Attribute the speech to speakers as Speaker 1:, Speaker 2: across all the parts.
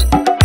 Speaker 1: out.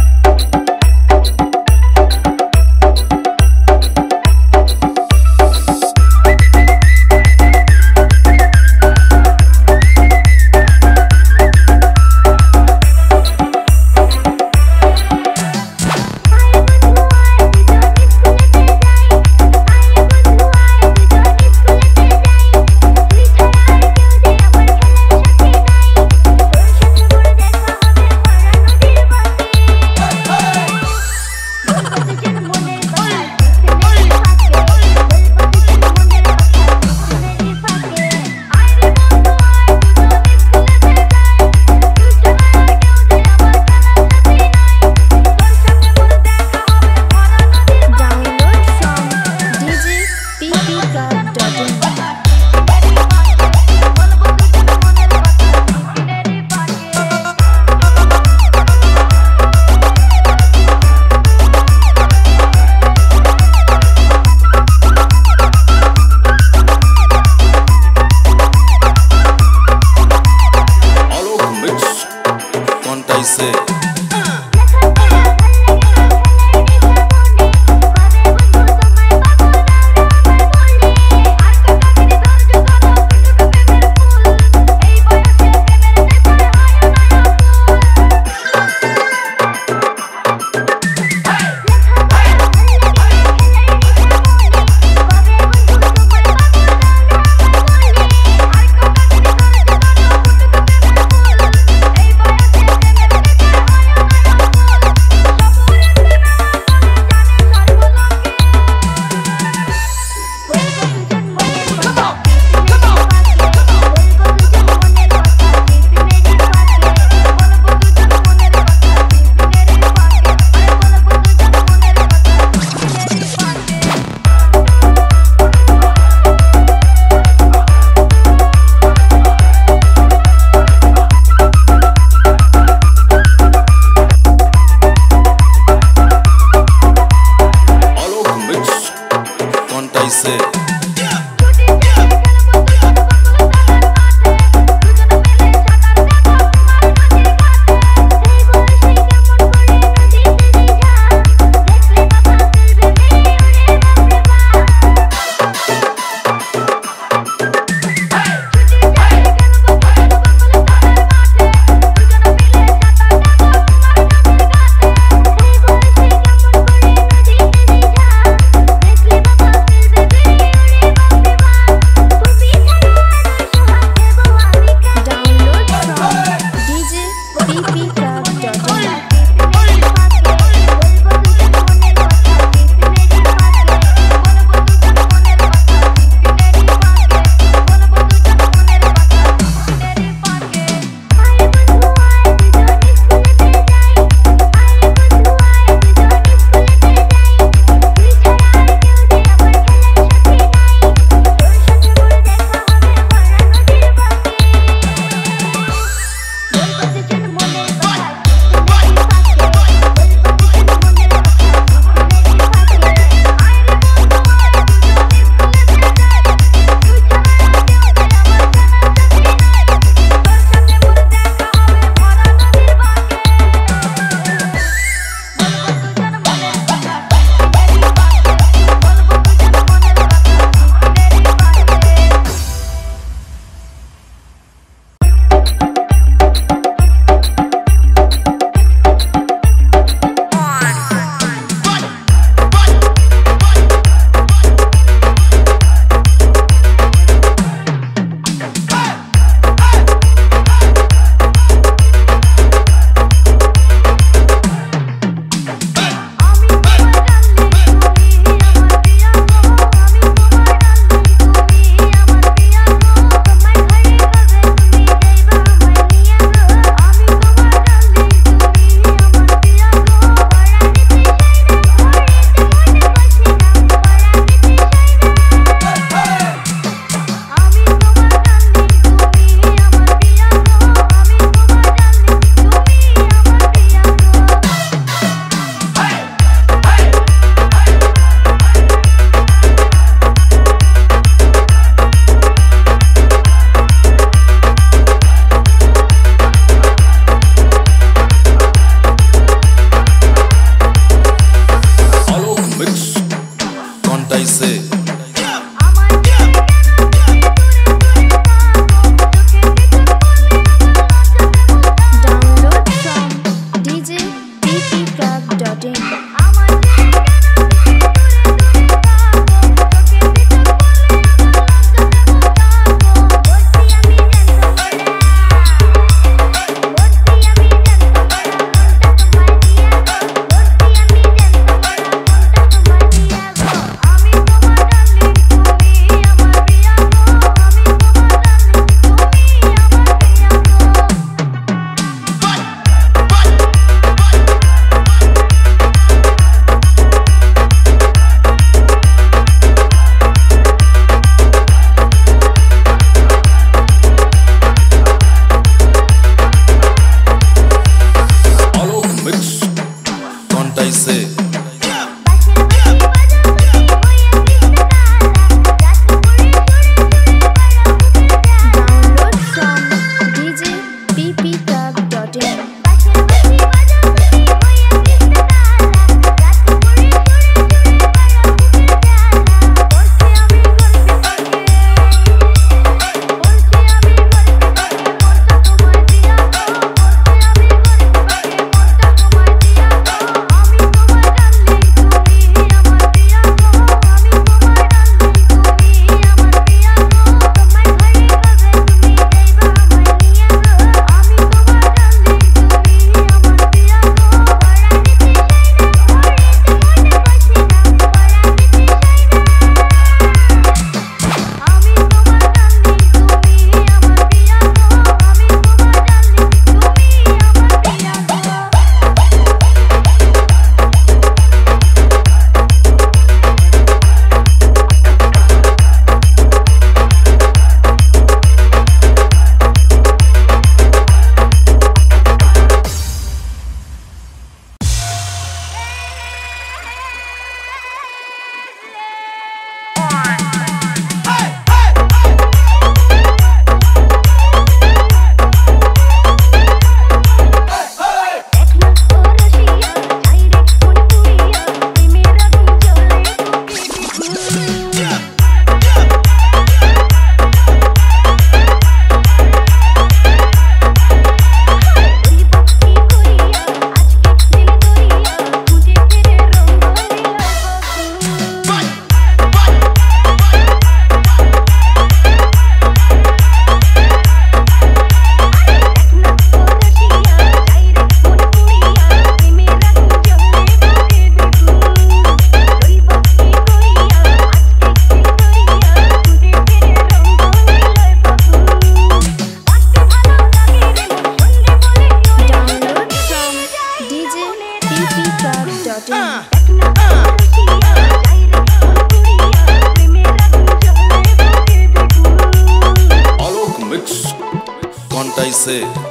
Speaker 2: ऐसे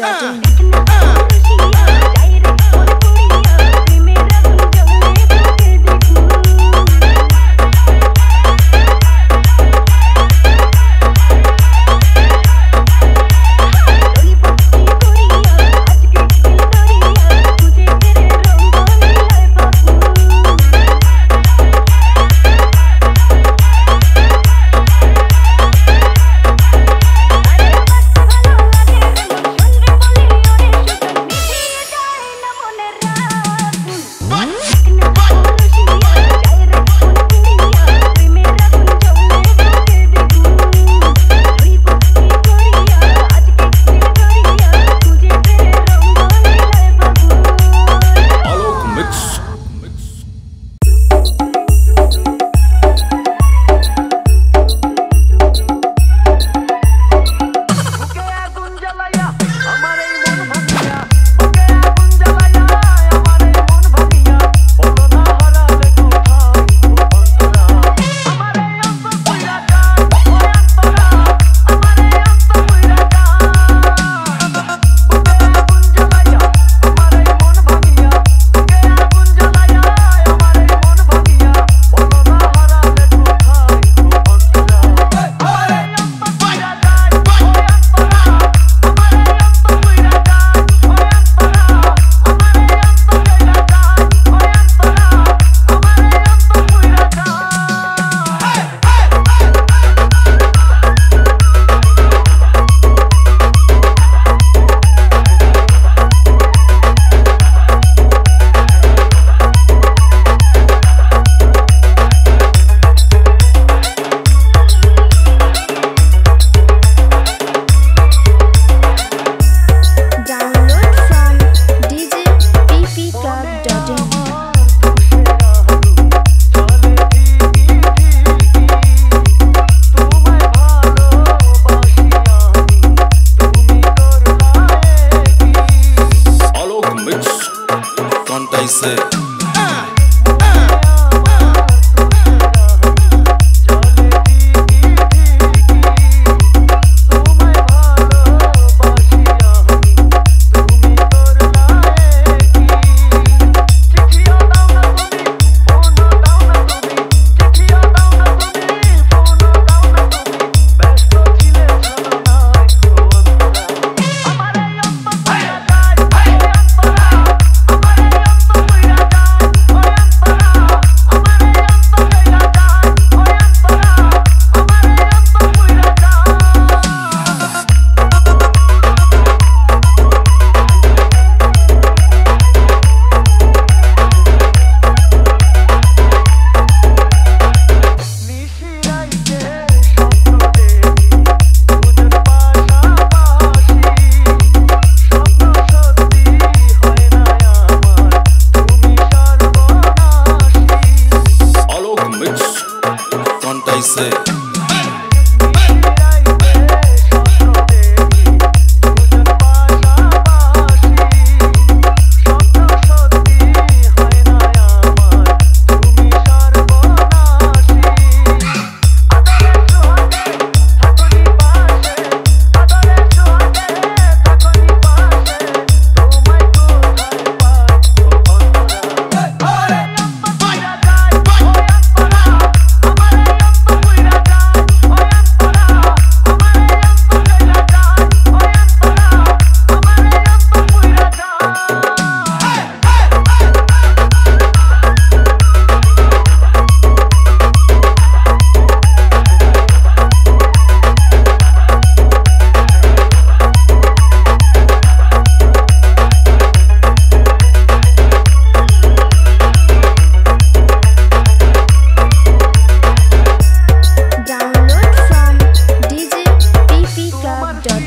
Speaker 3: daddy.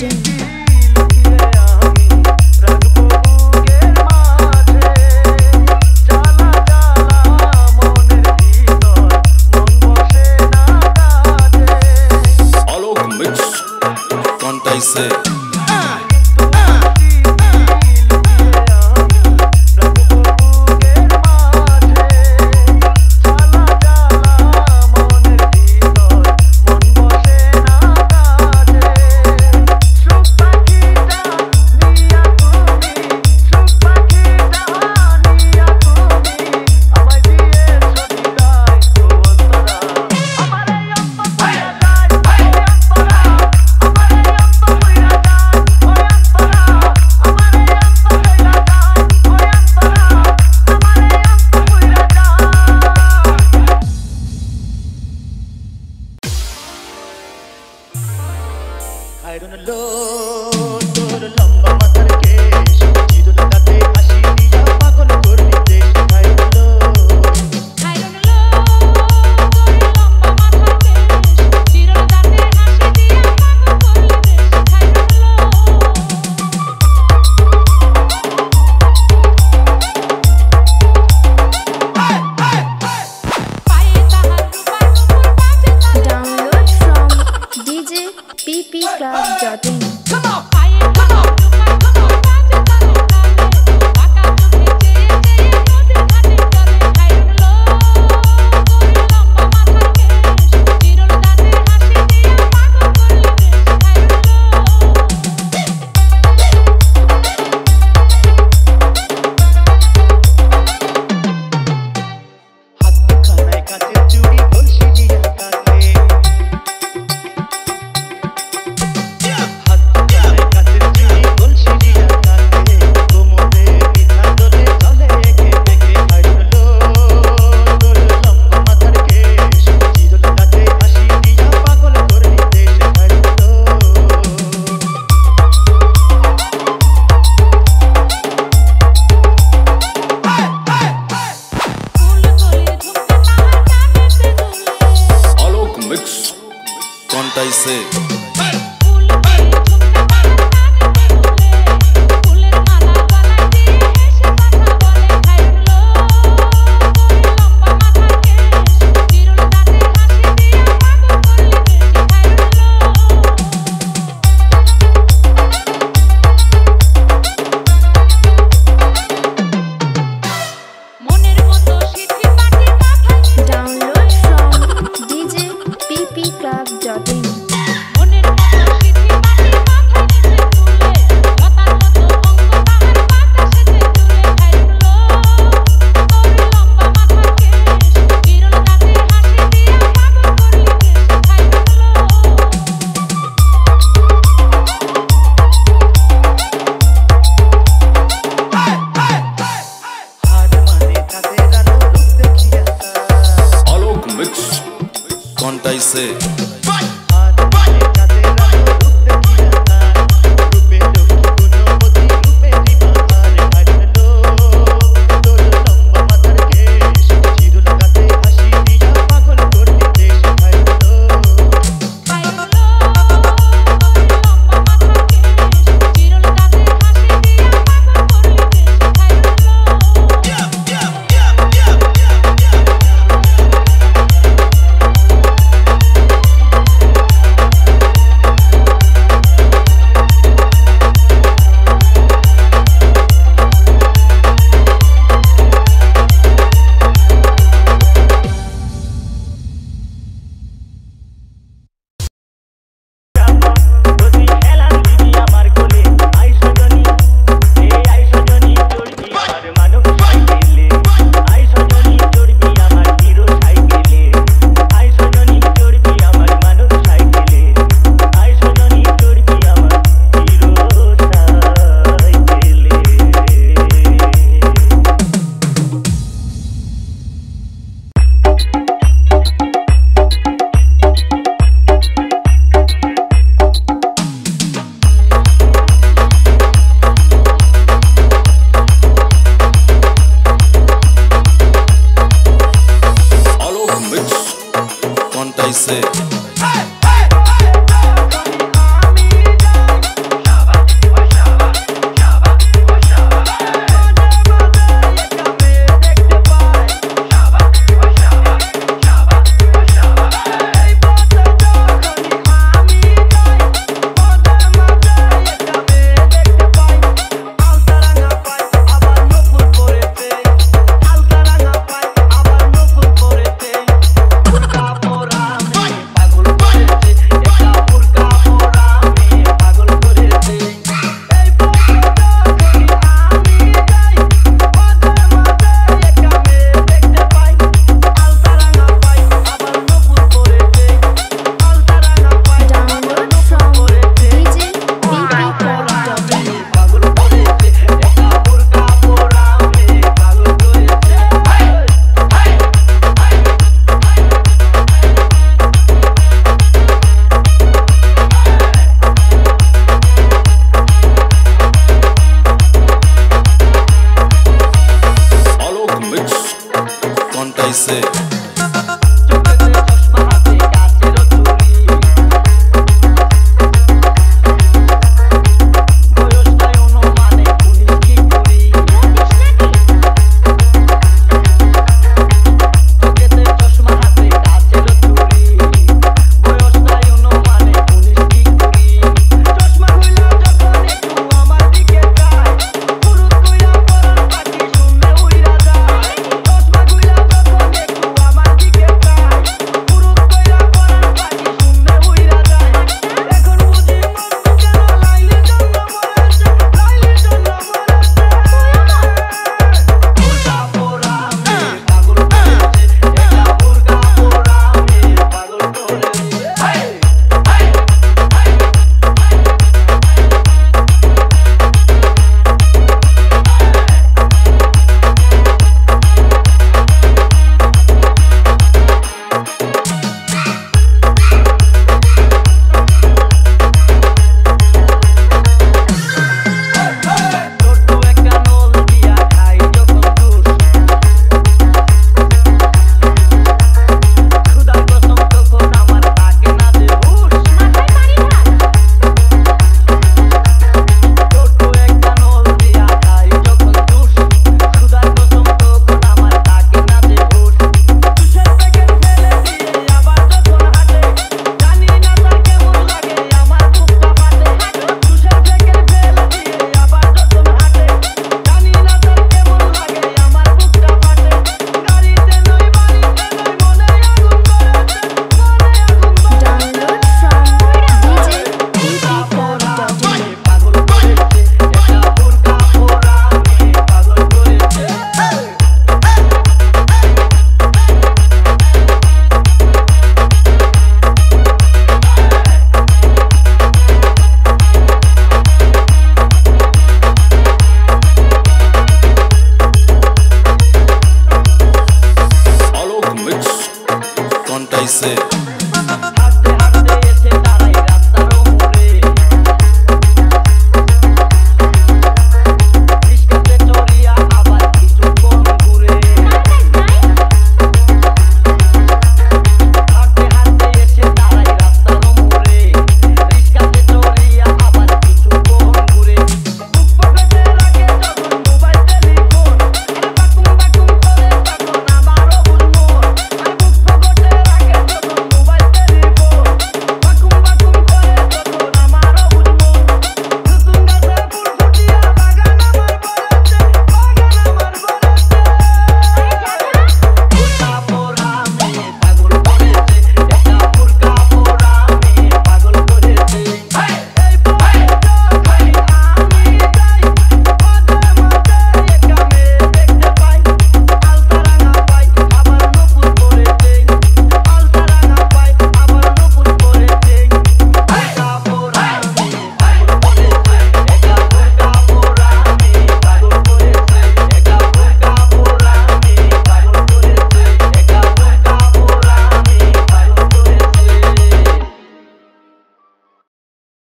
Speaker 3: again. Come
Speaker 4: on.